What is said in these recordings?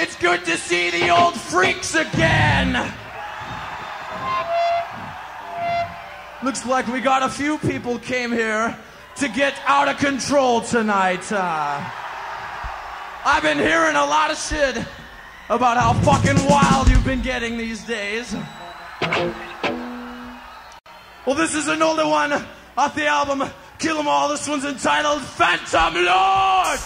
It's good to see the old freaks again. Looks like we got a few people came here to get out of control tonight. Uh, I've been hearing a lot of shit about how fucking wild you've been getting these days. Well, this is an older one off the album Kill 'Em All. This one's entitled Phantom Lord.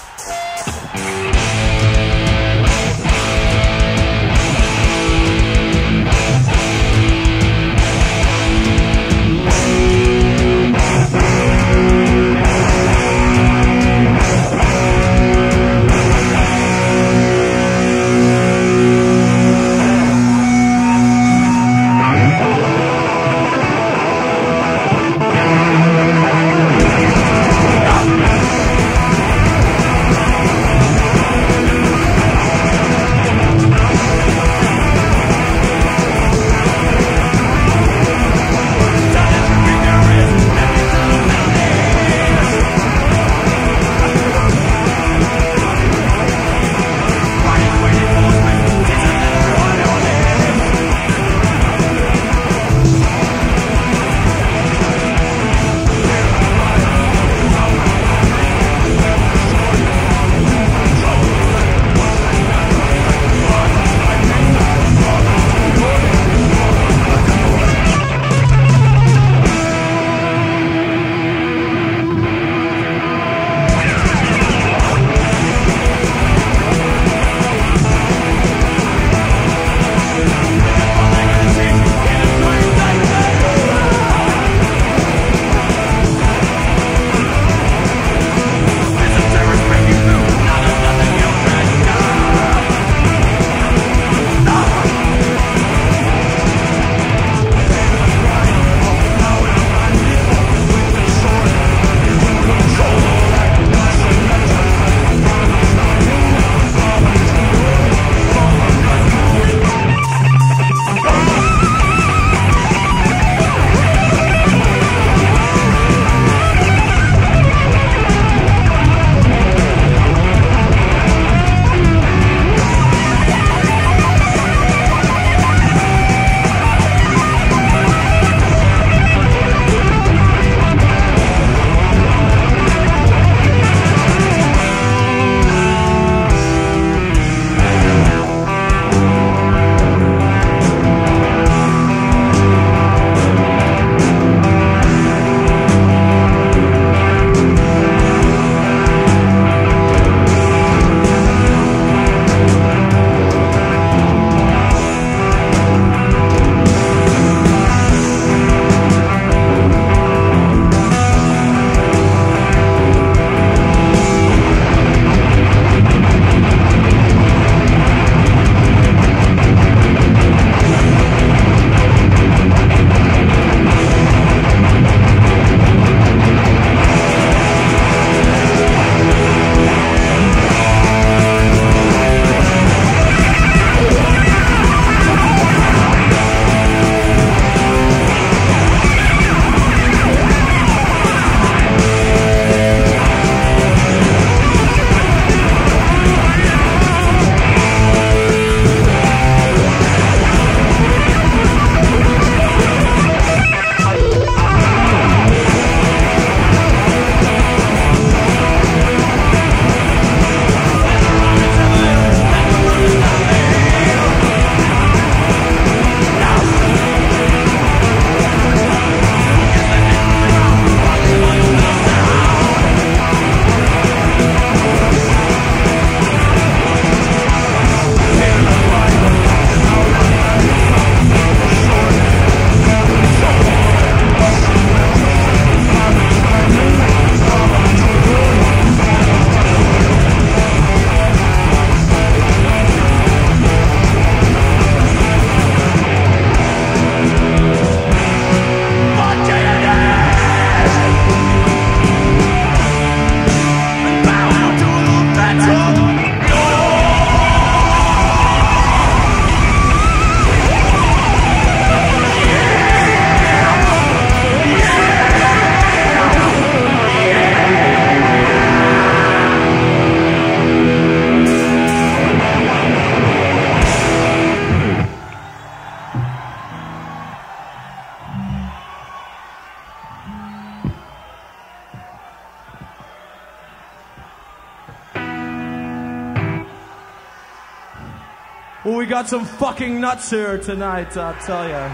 Well, we got some fucking nuts here tonight, I'll tell ya.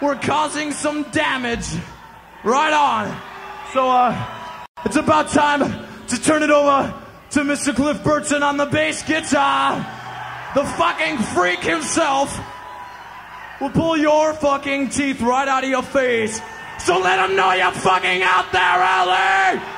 We're causing some damage. Right on. So, uh, it's about time to turn it over to Mr. Cliff Burton on the bass guitar. The fucking freak himself will pull your fucking teeth right out of your face. So let him know you're fucking out there, LA!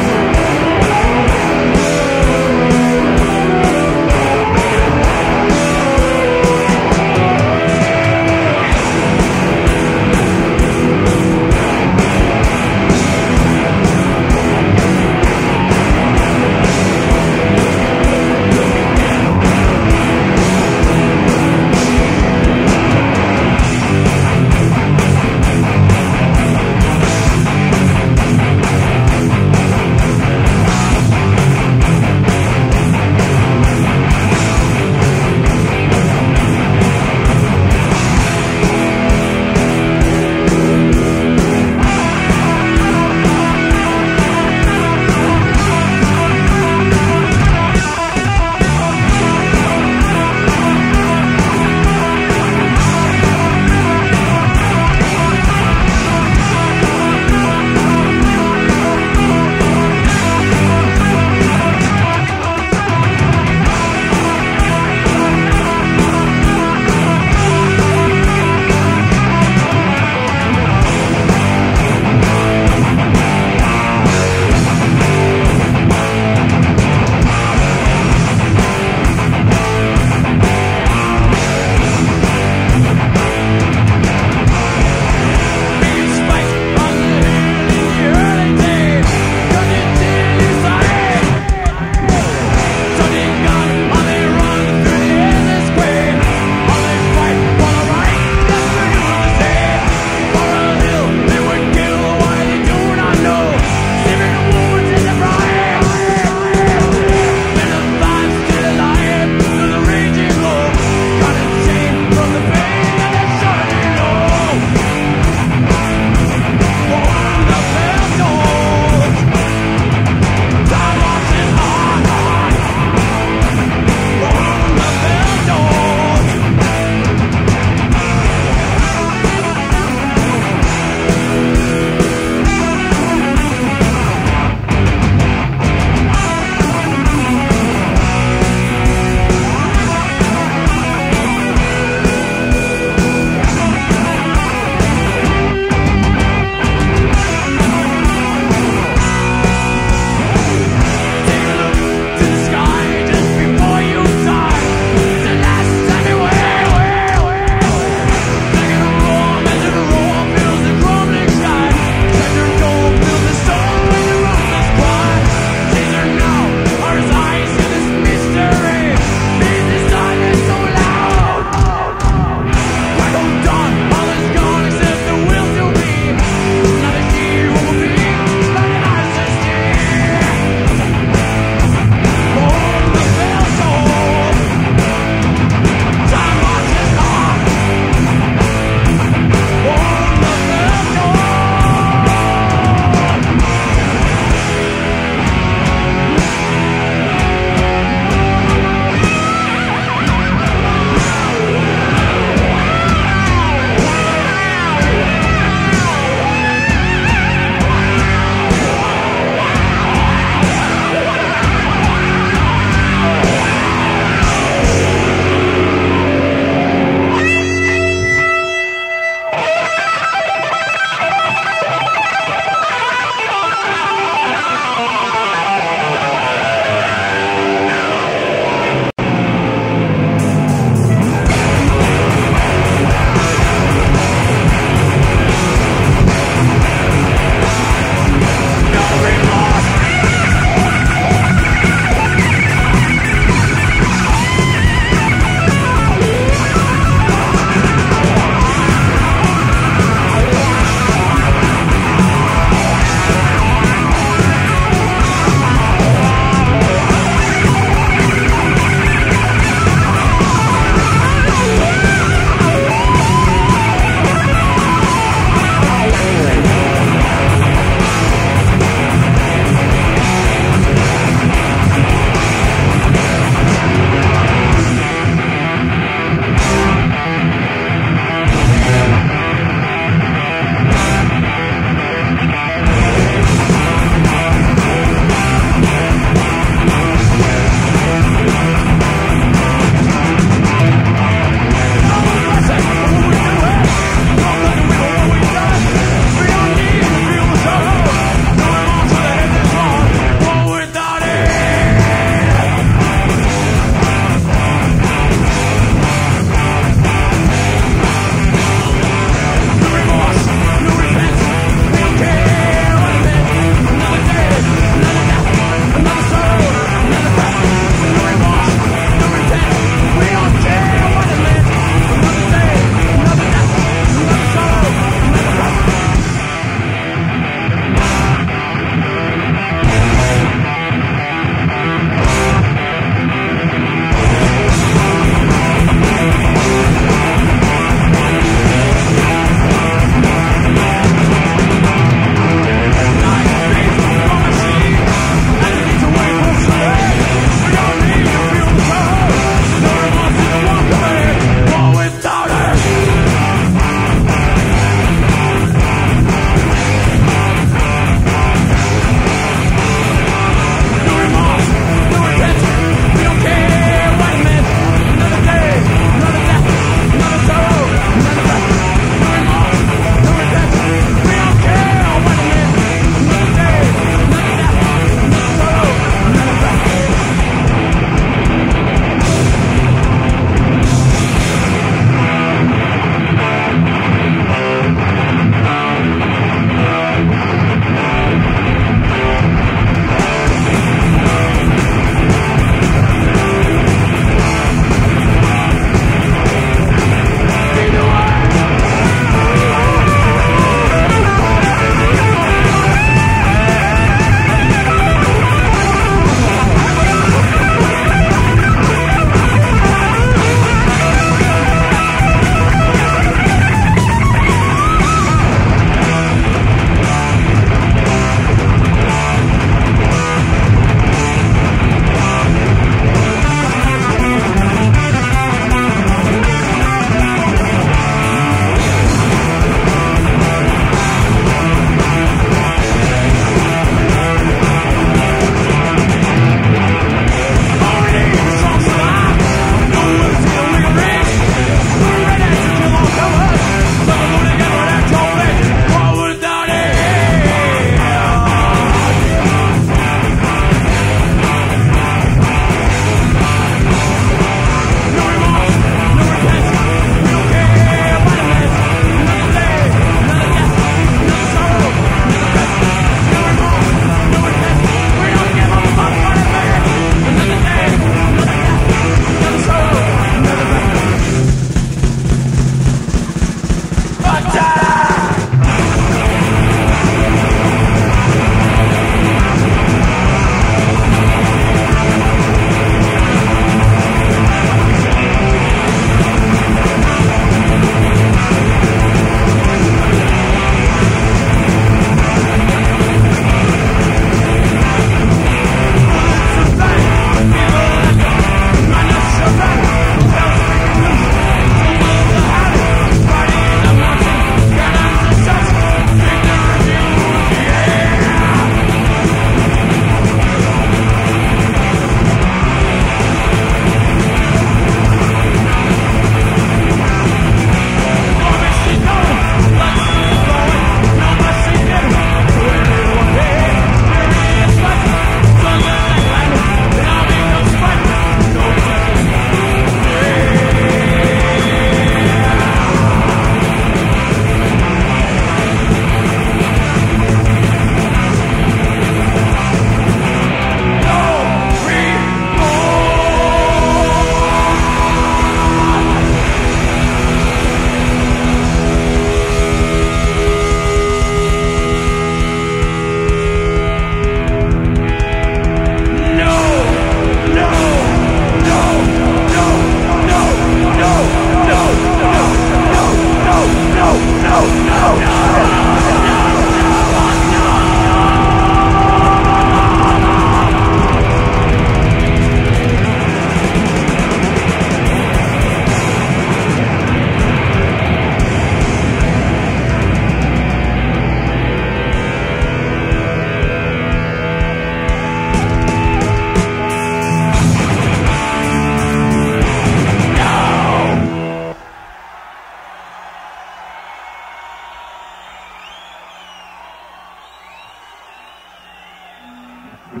Well,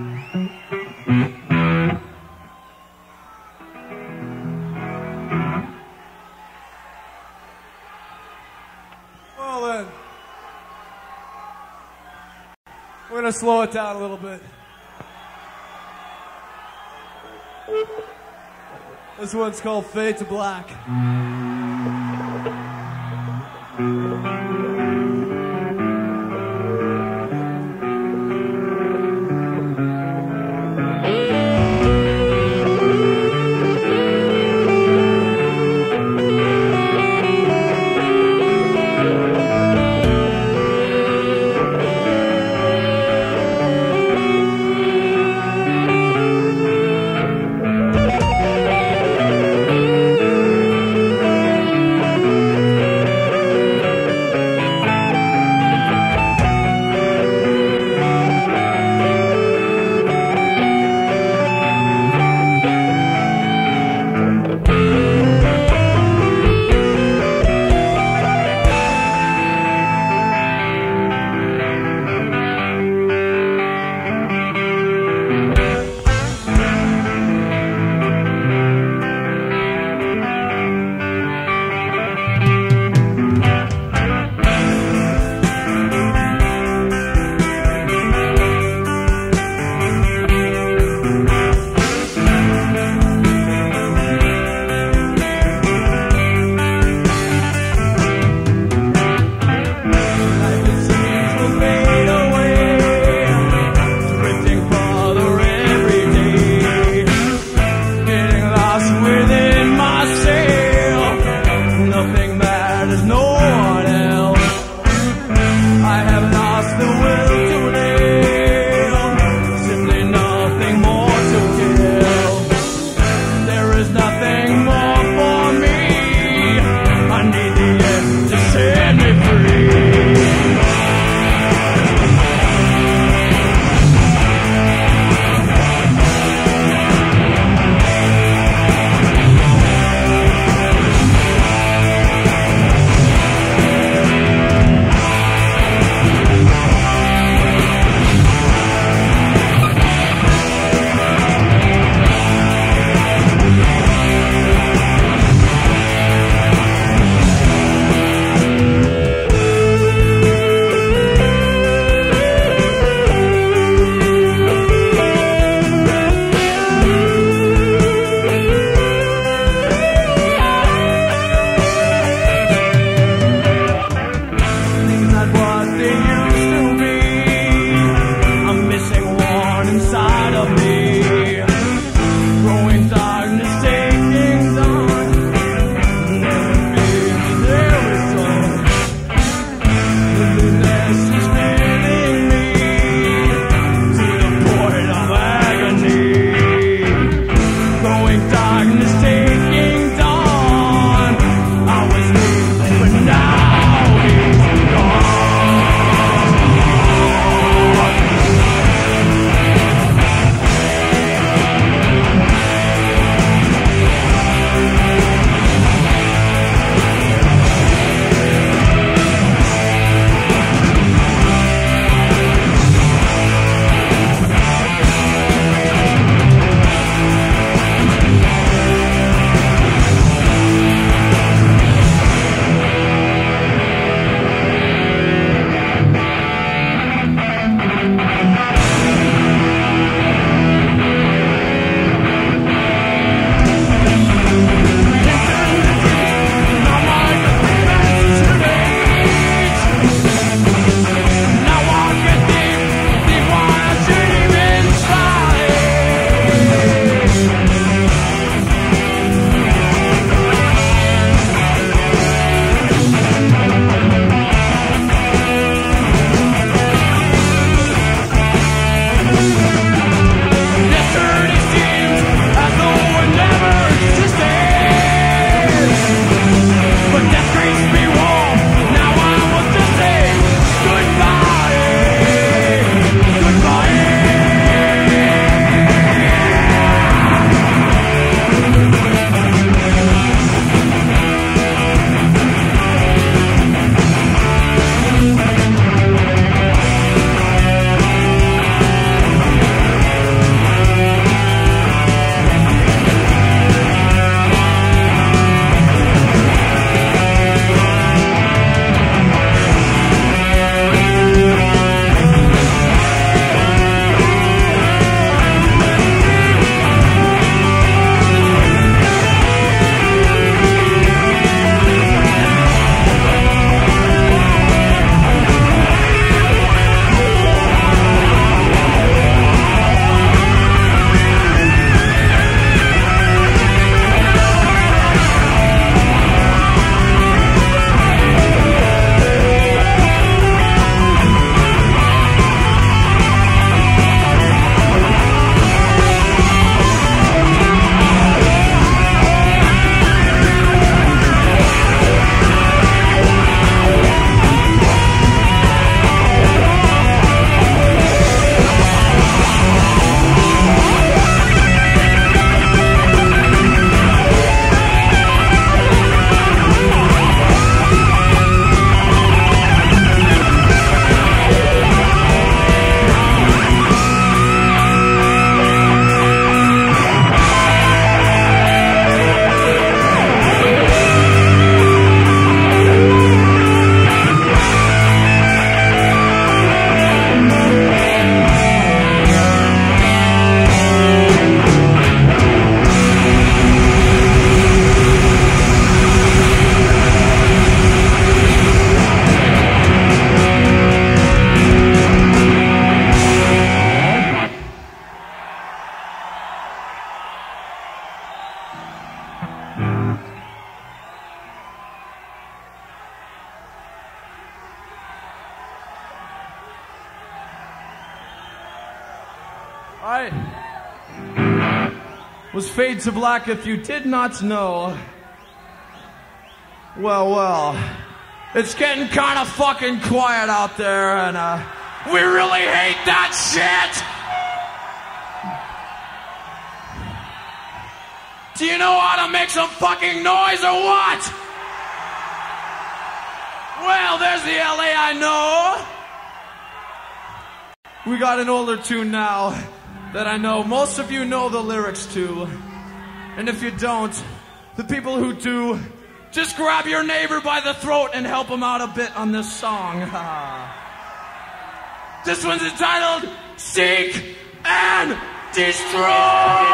then, we're going to slow it down a little bit. This one's called Fade to Black. Fade to Black if you did not know. Well, well, it's getting kind of fucking quiet out there, and uh, we really hate that shit! Do you know how to make some fucking noise or what? Well, there's the LA I know. We got an older tune now that I know most of you know the lyrics to. And if you don't, the people who do, just grab your neighbor by the throat and help him out a bit on this song. this one's entitled Seek and Destroy!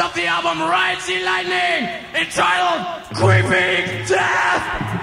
Of the album the Lightning entitled Creeping Death.